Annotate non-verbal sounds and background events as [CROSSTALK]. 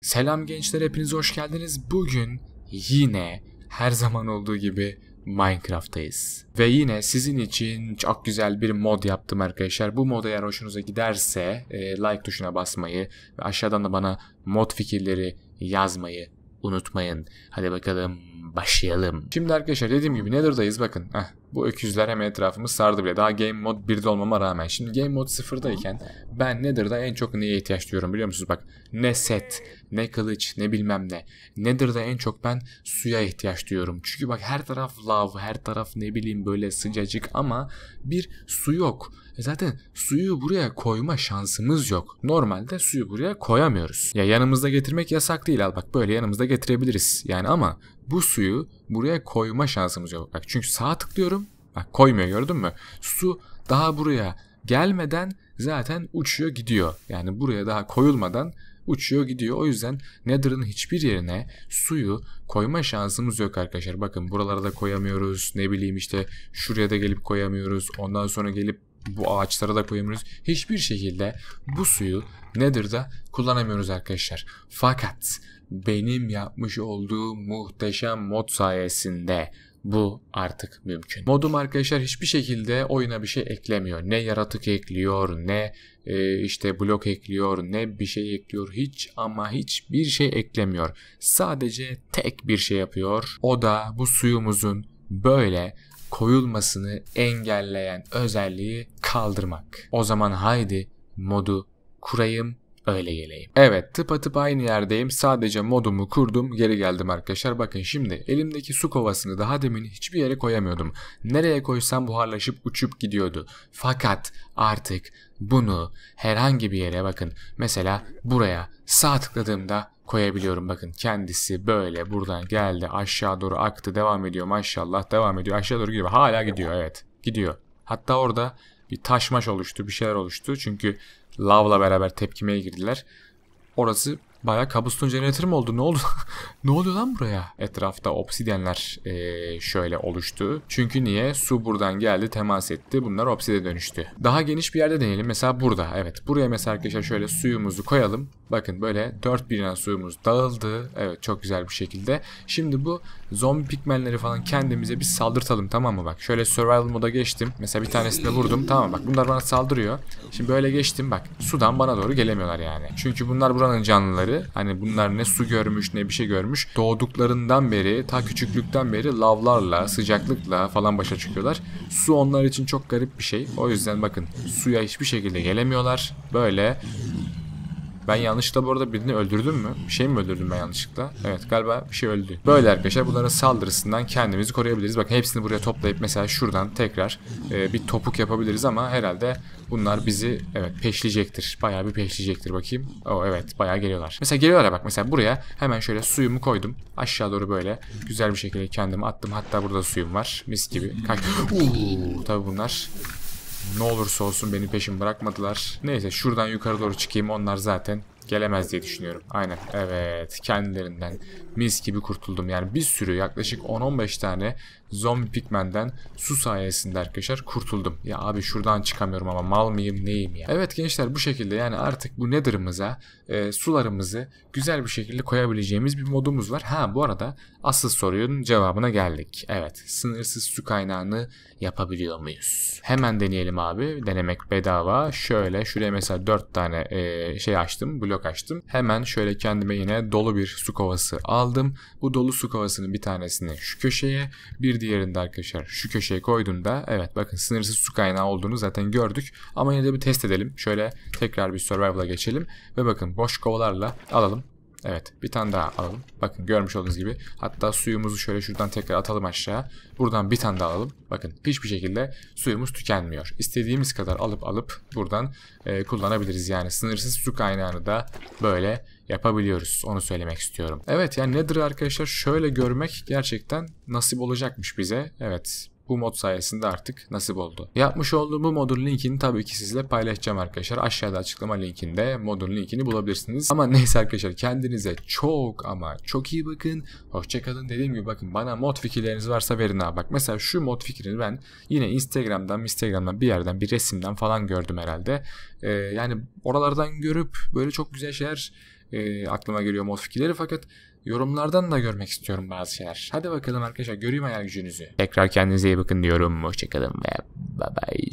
Selam gençler hepiniz hoş geldiniz. Bugün yine her zaman olduğu gibi Minecraft'tayız. Ve yine sizin için çok güzel bir mod yaptım arkadaşlar. Bu mod eğer hoşunuza giderse e, like tuşuna basmayı ve aşağıdan da bana mod fikirleri yazmayı unutmayın. Hadi bakalım başlayalım. Şimdi arkadaşlar dediğim gibi Nether'dayız bakın. Heh, bu öküzler hemen etrafımız sardı bile. Daha Game Mode 1'de olmama rağmen. Şimdi Game Mode 0'dayken ben Nether'da en çok neye ihtiyaç duyuyorum biliyor musunuz? Bak ne set, ne kılıç, ne bilmem ne. Nether'da en çok ben suya ihtiyaç duyuyorum. Çünkü bak her taraf lav, her taraf ne bileyim böyle sıcacık ama bir su yok. E zaten suyu buraya koyma şansımız yok. Normalde suyu buraya koyamıyoruz. Ya yanımızda getirmek yasak değil al bak böyle yanımızda getirebiliriz. Yani ama bu suyu buraya koyma şansımız yok. Bak çünkü sağa tıklıyorum. Bak koymuyor gördün mü? Su daha buraya gelmeden zaten uçuyor gidiyor. Yani buraya daha koyulmadan uçuyor gidiyor. O yüzden Nether'ın hiçbir yerine suyu koyma şansımız yok arkadaşlar. Bakın buralara da koyamıyoruz. Ne bileyim işte şuraya da gelip koyamıyoruz. Ondan sonra gelip bu ağaçlara da koyamıyoruz. Hiçbir şekilde bu suyu Nether'da kullanamıyoruz arkadaşlar. Fakat benim yapmış olduğum muhteşem mod sayesinde bu artık mümkün. Modum arkadaşlar hiçbir şekilde oyuna bir şey eklemiyor. Ne yaratık ekliyor, ne e, işte blok ekliyor, ne bir şey ekliyor. Hiç ama hiçbir şey eklemiyor. Sadece tek bir şey yapıyor. O da bu suyumuzun böyle koyulmasını engelleyen özelliği kaldırmak. O zaman haydi modu kurayım öyle geleyim. Evet tıpatıp aynı yerdeyim. Sadece modumu kurdum geri geldim arkadaşlar. Bakın şimdi elimdeki su kovasını daha demin hiçbir yere koyamıyordum. Nereye koysam buharlaşıp uçup gidiyordu. Fakat artık bunu herhangi bir yere bakın. Mesela buraya sağ tıkladığımda koyabiliyorum. Bakın kendisi böyle buradan geldi aşağı doğru aktı devam ediyor maşallah devam ediyor aşağı doğru gidiyor. Hala gidiyor evet gidiyor. Hatta orada bir taşmaş oluştu bir şeyler oluştu. Çünkü lavla beraber tepkimeye girdiler. Orası baya kabuston jeneratör mü oldu? Ne oldu? [LAUGHS] ne oluyor lan buraya? Etrafta obsidyenler ee, şöyle oluştu. Çünkü niye? Su buradan geldi, temas etti. Bunlar obside dönüştü. Daha geniş bir yerde deneyelim. Mesela burada. Evet. Buraya mesela arkadaşlar şöyle suyumuzu koyalım. Bakın böyle dört birine suyumuz dağıldı. Evet çok güzel bir şekilde. Şimdi bu zombi pigmenleri falan kendimize bir saldırtalım tamam mı? Bak şöyle survival moda geçtim. Mesela bir tanesini vurdum. Tamam bak bunlar bana saldırıyor. Şimdi böyle geçtim bak. Sudan bana doğru gelemiyorlar yani. Çünkü bunlar buranın canlıları. Hani bunlar ne su görmüş ne bir şey görmüş. Doğduklarından beri ta küçüklükten beri lavlarla sıcaklıkla falan başa çıkıyorlar. Su onlar için çok garip bir şey. O yüzden bakın suya hiçbir şekilde gelemiyorlar. Böyle ben yanlışlıkla bu arada birini öldürdüm mü? Bir şey mi öldürdüm ben yanlışlıkla? Evet galiba bir şey öldü. Böyle arkadaşlar bunların saldırısından kendimizi koruyabiliriz. Bakın hepsini buraya toplayıp mesela şuradan tekrar e, bir topuk yapabiliriz ama herhalde bunlar bizi evet peşleyecektir. Bayağı bir peşleyecektir bakayım. O evet bayağı geliyorlar. Mesela geliyorlar bak mesela buraya hemen şöyle suyumu koydum. Aşağı doğru böyle güzel bir şekilde kendimi attım. Hatta burada suyum var. Mis gibi. Kaç. Uuu, tabii bunlar ne olursa olsun beni peşim bırakmadılar. Neyse şuradan yukarı doğru çıkayım onlar zaten gelemez diye düşünüyorum. Aynen evet kendilerinden mis gibi kurtuldum. Yani bir sürü yaklaşık 10-15 tane zombi pigmenden su sayesinde arkadaşlar kurtuldum. Ya abi şuradan çıkamıyorum ama mal mıyım neyim ya. Evet gençler bu şekilde yani artık bu nether'ımıza e, sularımızı güzel bir şekilde koyabileceğimiz bir modumuz var. Ha bu arada asıl sorunun cevabına geldik. Evet sınırsız su kaynağını yapabiliyor muyuz? Hemen deneyelim abi. Denemek bedava. Şöyle şuraya mesela 4 tane e, şey açtım. Blok açtım. Hemen şöyle kendime yine dolu bir su kovası aldım. Bu dolu su kovasının bir tanesini şu köşeye bir diğerinde arkadaşlar şu köşeye koyduğumda evet bakın sınırsız su kaynağı olduğunu zaten gördük. Ama yine de bir test edelim. Şöyle tekrar bir survival'a geçelim. Ve bakın boş kovalarla alalım. Evet bir tane daha alalım. Bakın görmüş olduğunuz gibi. Hatta suyumuzu şöyle şuradan tekrar atalım aşağı. Buradan bir tane daha alalım. Bakın hiçbir şekilde suyumuz tükenmiyor. İstediğimiz kadar alıp alıp buradan e, kullanabiliriz. Yani sınırsız su kaynağını da böyle yapabiliyoruz. Onu söylemek istiyorum. Evet yani nedir arkadaşlar şöyle görmek gerçekten nasip olacakmış bize. Evet bu mod sayesinde artık nasip oldu. Yapmış olduğum bu modun linkini tabii ki sizle paylaşacağım arkadaşlar. Aşağıda açıklama linkinde modun linkini bulabilirsiniz. Ama neyse arkadaşlar kendinize çok ama çok iyi bakın. Hoşçakalın. Dediğim gibi bakın bana mod fikirleriniz varsa verin ha. Bak mesela şu mod fikrini ben yine Instagram'dan Instagram'dan bir yerden bir resimden falan gördüm herhalde. Ee, yani oralardan görüp böyle çok güzel şeyler e, aklıma geliyor mod fikirleri fakat yorumlardan da görmek istiyorum bazı şeyler. Hadi bakalım arkadaşlar göreyim hayal gücünüzü. Tekrar kendinize iyi bakın diyorum. Hoşçakalın ve bye bye.